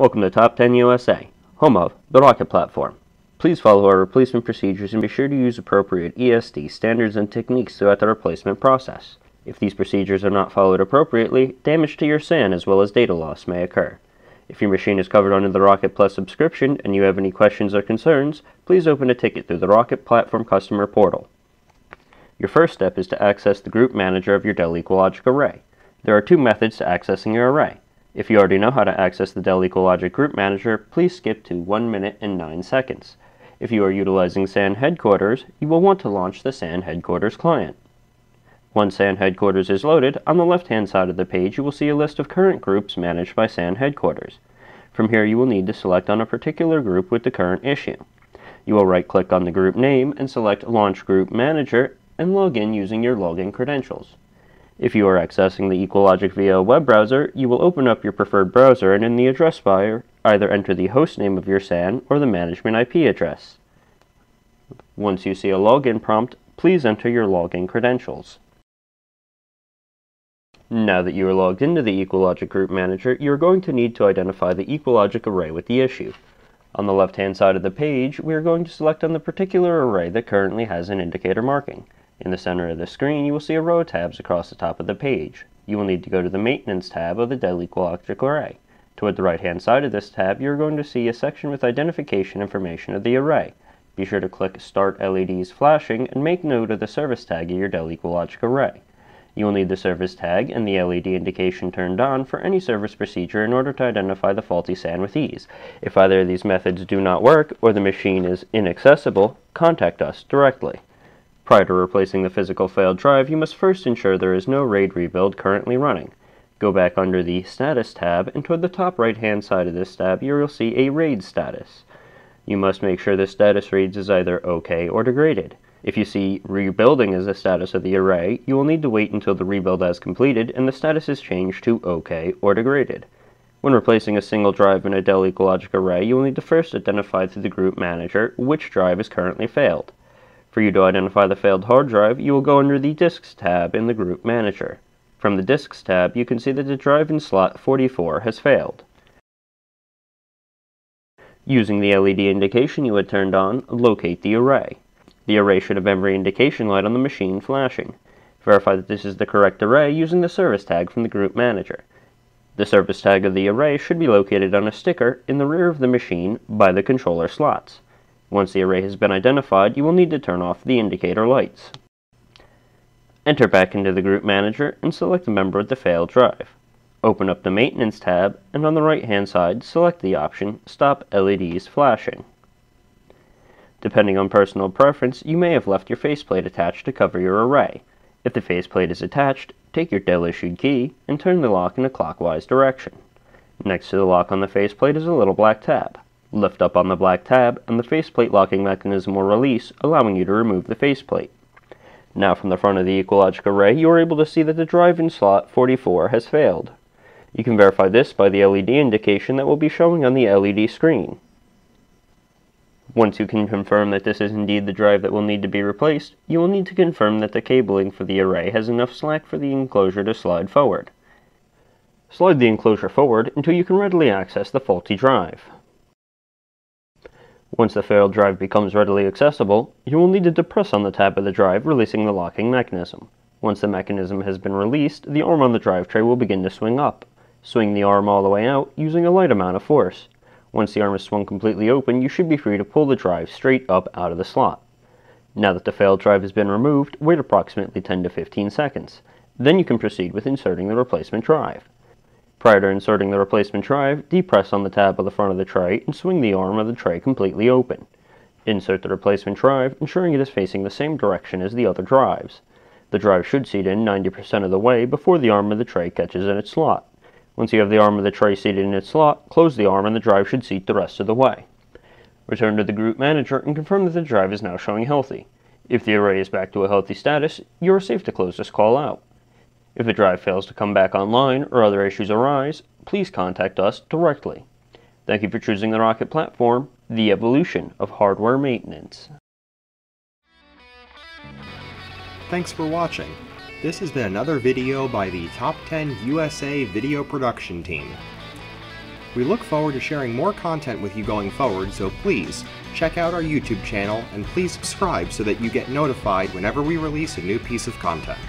Welcome to Top 10 USA, home of the Rocket Platform. Please follow our replacement procedures and be sure to use appropriate ESD standards and techniques throughout the replacement process. If these procedures are not followed appropriately, damage to your SAN as well as data loss may occur. If your machine is covered under the Rocket Plus subscription and you have any questions or concerns, please open a ticket through the Rocket Platform customer portal. Your first step is to access the group manager of your Dell EqualLogic array. There are two methods to accessing your array. If you already know how to access the Dell EqualLogic Group Manager, please skip to 1 minute and 9 seconds. If you are utilizing SAN Headquarters, you will want to launch the SAN Headquarters client. Once SAN Headquarters is loaded, on the left-hand side of the page you will see a list of current groups managed by SAN Headquarters. From here you will need to select on a particular group with the current issue. You will right-click on the group name and select Launch Group Manager and log in using your login credentials. If you are accessing the EqualLogic via a web browser, you will open up your preferred browser and in the address bar, either enter the host name of your SAN or the management IP address. Once you see a login prompt, please enter your login credentials. Now that you are logged into the EqualLogic Group Manager, you are going to need to identify the EqualLogic array with the issue. On the left-hand side of the page, we are going to select on the particular array that currently has an indicator marking. In the center of the screen, you will see a row of tabs across the top of the page. You will need to go to the Maintenance tab of the Dell EqualLogic Array. Toward the right-hand side of this tab, you are going to see a section with identification information of the array. Be sure to click Start LEDs Flashing and make note of the service tag of your Dell EqualLogic Array. You will need the service tag and the LED indication turned on for any service procedure in order to identify the faulty SAN with ease. If either of these methods do not work or the machine is inaccessible, contact us directly. Prior to replacing the physical failed drive, you must first ensure there is no RAID rebuild currently running. Go back under the Status tab, and toward the top right-hand side of this tab, you will see a RAID status. You must make sure the status reads as either OK or degraded. If you see Rebuilding as the status of the array, you will need to wait until the rebuild has completed and the status is changed to OK or degraded. When replacing a single drive in a Dell EqualLogic array, you will need to first identify through the Group Manager which drive is currently failed. For you to identify the failed hard drive, you will go under the Disks tab in the Group Manager. From the Disks tab, you can see that the drive in slot 44 has failed. Using the LED indication you had turned on, locate the array. The array should have every indication light on the machine flashing. Verify that this is the correct array using the service tag from the Group Manager. The service tag of the array should be located on a sticker in the rear of the machine by the controller slots. Once the array has been identified, you will need to turn off the indicator lights. Enter back into the Group Manager and select the member of the failed drive. Open up the Maintenance tab, and on the right-hand side, select the option Stop LEDs Flashing. Depending on personal preference, you may have left your faceplate attached to cover your array. If the faceplate is attached, take your Dell-issued key and turn the lock in a clockwise direction. Next to the lock on the faceplate is a little black tab. Lift up on the black tab, and the faceplate locking mechanism will release, allowing you to remove the faceplate. Now from the front of the EqualLogic array, you are able to see that the drive in slot 44 has failed. You can verify this by the LED indication that will be showing on the LED screen. Once you can confirm that this is indeed the drive that will need to be replaced, you will need to confirm that the cabling for the array has enough slack for the enclosure to slide forward. Slide the enclosure forward until you can readily access the faulty drive. Once the failed drive becomes readily accessible, you will need to depress on the tab of the drive, releasing the locking mechanism. Once the mechanism has been released, the arm on the drive tray will begin to swing up. Swing the arm all the way out, using a light amount of force. Once the arm is swung completely open, you should be free to pull the drive straight up out of the slot. Now that the failed drive has been removed, wait approximately 10 to 15 seconds. Then you can proceed with inserting the replacement drive. Prior to inserting the replacement drive, depress on the tab of the front of the tray and swing the arm of the tray completely open. Insert the replacement drive, ensuring it is facing the same direction as the other drives. The drive should seat in 90% of the way before the arm of the tray catches in its slot. Once you have the arm of the tray seated in its slot, close the arm and the drive should seat the rest of the way. Return to the Group Manager and confirm that the drive is now showing healthy. If the array is back to a healthy status, you are safe to close this call out. If the drive fails to come back online or other issues arise, please contact us directly. Thank you for choosing the Rocket Platform, the evolution of hardware maintenance. Thanks for watching. This has been another video by the Top 10 USA Video Production Team. We look forward to sharing more content with you going forward, so please check out our YouTube channel and please subscribe so that you get notified whenever we release a new piece of content.